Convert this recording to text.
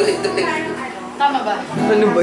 Ulit-ulit. Tama ba? Ano ba